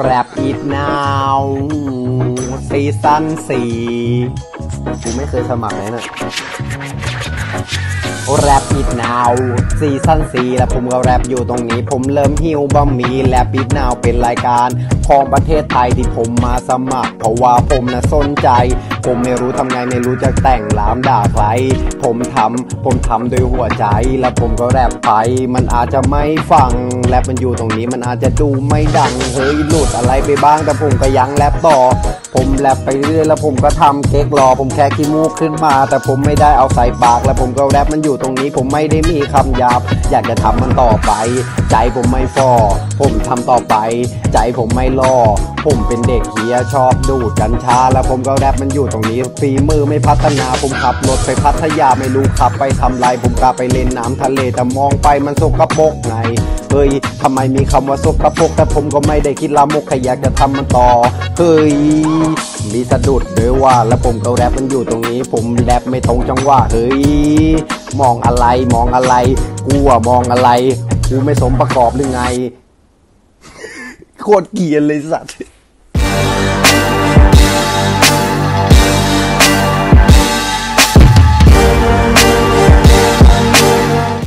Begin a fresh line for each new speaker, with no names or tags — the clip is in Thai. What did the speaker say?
Rap Is Now season สี่กูไม่เคยสมัครเลยนะ Rap Is Now season สี่แล้วผมก็แรปอยู่ตรงนี้ ผมเริ่มหิวบะหมี่ Rap Is Now เป็นรายการของประเทศไทยที่ผมมาสมัคร เพราะว่าผมนะสนใจ ผมไม่รู้ทำไงไม่รู้จะแต่ง rhyme ด่าใคร ผมทำผมทำด้วยหัวใจ แล้วผมก็แรปไป มันอาจจะไม่ฟังแรปมันอยู่ตรงนี้มันอาจจะดูไม่ดัง เฮ้ยหลุดอะไรไปบ้างแต่ผมก็ยังแรปต่อ ผมแรปไปเรื่อยแล้วผมก็ทำเก๊กรอ ผมแค่ขี้มูกขึ้นมา แต่ผมไม่ได้เอาใส่ปาก แล้วผมก็แรปมันอยู่ตรงนี้ ผมไม่ได้มีคำหยาบ อยากจะทำมันต่อไป ใจผมไม่ฟอผมทำต่อไป ใจผมไม่รอ ผมเป็นเด็กเฮียชอบดูดกัญชา แล้วผมก็แรปมันอยู่ตรงนี้ฝีมือไม่พัฒนาผมขับรถไปพัทยาไม่รู้ขับไปทำไรผมกลับไปเล่นน้ำทะเลแต่มองไปมันสกปรกไงเฮ้ยทำไมมีคำว่าสกปรกแต่ผมก็ไม่ได้คิดละมกแค่อยากจะทำมันต่อเฮ้ยมีสะดุดด้วยว่า แล้วผมก็แรปมันอยู่ตรงนี้ ผมแรปไม่ตรงจังหวะเฮ้ยมองอะไรมองอะไรกูอะมองอะไรกูไม่สมประกอบหรือไง โคตรเกลียนเลยสัตว์